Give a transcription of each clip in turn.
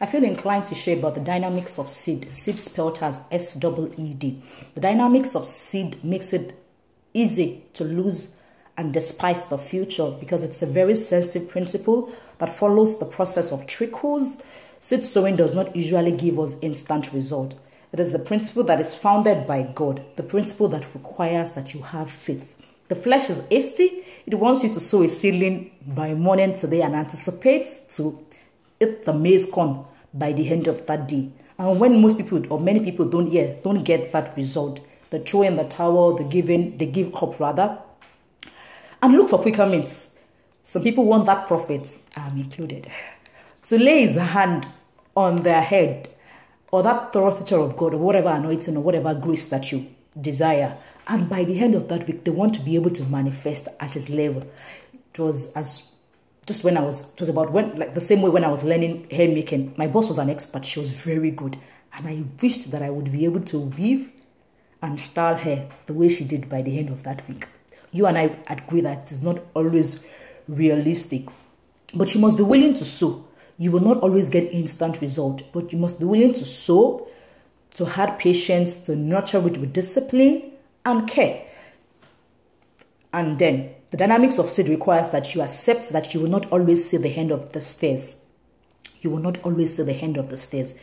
I feel inclined to share about the dynamics of seed, seed spelled as S-E-E-D. The dynamics of seed makes it easy to lose and despise the future because it's a very sensitive principle that follows the process of trickles. Seed sowing does not usually give us instant result. It is the principle that is founded by God, the principle that requires that you have faith. The flesh is hasty. It wants you to sow a seedling by morning today and anticipates to eat the maize corn by the end of that day. And when most people or many people don't yeah, don't get that result, the throw in the towel, the giving, they give up rather. And look for quicker means. Some people want that prophet, I'm included, to lay his hand on their head or that teacher of God or whatever anointing or whatever grace that you desire. And by the end of that week, they want to be able to manifest at his level. It was as just when I was, it was about when, like the same way when I was learning hair making. My boss was an expert. She was very good. And I wished that I would be able to weave and style hair the way she did by the end of that week. You and I agree that it's not always realistic. But you must be willing to sow. You will not always get instant result, but you must be willing to sow, to have patience, to nurture it with discipline and care. And then the dynamics of seed requires that you accept that you will not always see the end of the stairs. You will not always see the end of the stairs.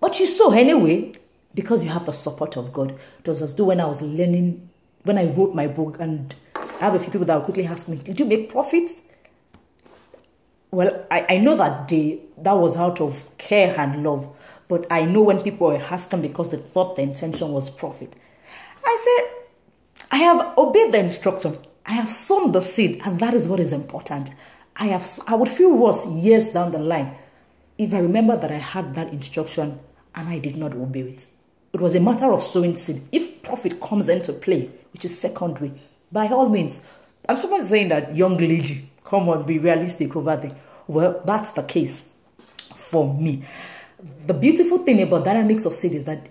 But you sow anyway because you have the support of God. It was as though when I was learning, when I wrote my book, and I have a few people that quickly ask me, Did you make profit? Well, I, I know that day that was out of care and love, but I know when people were asking because they thought the intention was profit. I said, I have obeyed the instruction. I have sown the seed, and that is what is important. I have I would feel worse years down the line if I remember that I had that instruction and I did not obey it. It was a matter of sowing seed. If profit comes into play, which is secondary, by all means, I'm sometimes saying that young lady, come on, be realistic over there. Well, that's the case for me. The beautiful thing about dynamics of seed is that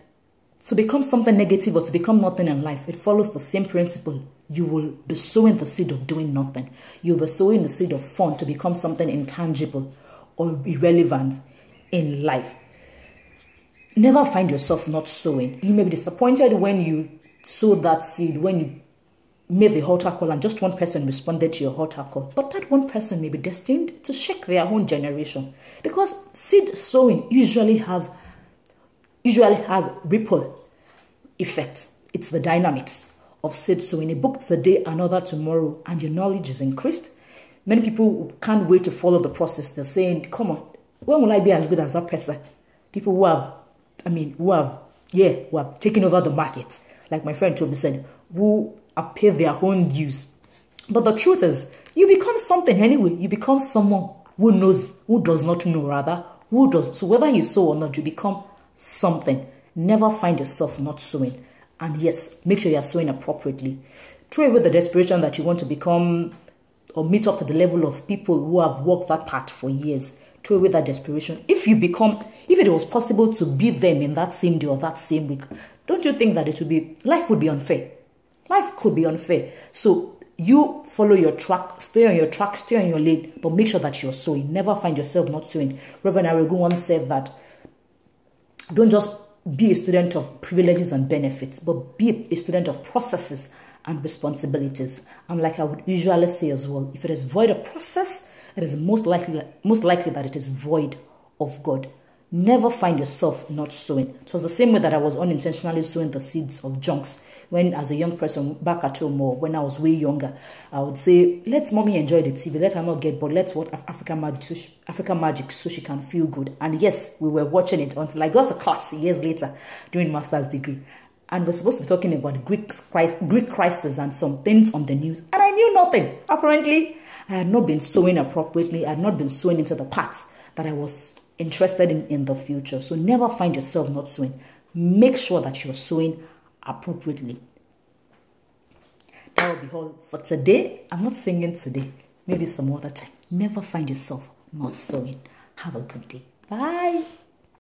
to become something negative or to become nothing in life, it follows the same principle. You will be sowing the seed of doing nothing. You'll be sowing the seed of fun to become something intangible or irrelevant in life. Never find yourself not sowing. You may be disappointed when you sow that seed, when you made the altar call and just one person responded to your altar call. But that one person may be destined to shake their own generation. Because seed sowing usually have usually has ripple effect. It's the dynamics of said so in A book today, another tomorrow, and your knowledge is increased. Many people can't wait to follow the process. They're saying, come on, when will I be as good as that person? People who have I mean, who have, yeah, who have taken over the market, like my friend Toby said, who have paid their own dues. But the truth is, you become something anyway. You become someone who knows, who does not know, rather, who does. So whether you sow or not, you become something. Never find yourself not sowing. And yes, make sure you're sowing appropriately. Throw away the desperation that you want to become or meet up to the level of people who have walked that path for years throw away that desperation. If you become, if it was possible to be them in that same day or that same week, don't you think that it would be, life would be unfair? Life could be unfair. So you follow your track, stay on your track, stay on your lane, but make sure that you're sowing. Never find yourself not sowing. Reverend Arago once said that don't just be a student of privileges and benefits, but be a student of processes and responsibilities. And like I would usually say as well, if it is void of process, it is most likely, most likely that it is void of God. Never find yourself not sowing. It was the same way that I was unintentionally sowing the seeds of junks when as a young person back at home or when I was way younger, I would say, let mommy enjoy the TV, let her not get bored, let's watch African magic, so she, African magic so she can feel good. And yes, we were watching it until I got to class years later doing master's degree. And we're supposed to be talking about Greek, Greek crisis and some things on the news. And I knew nothing. Apparently, I had not been sowing appropriately. I had not been sowing into the paths that I was interested in in the future. So never find yourself not sowing. Make sure that you're sowing appropriately. That will be all for today. I'm not singing today. Maybe some other time. Never find yourself not sowing. Have a good day. Bye.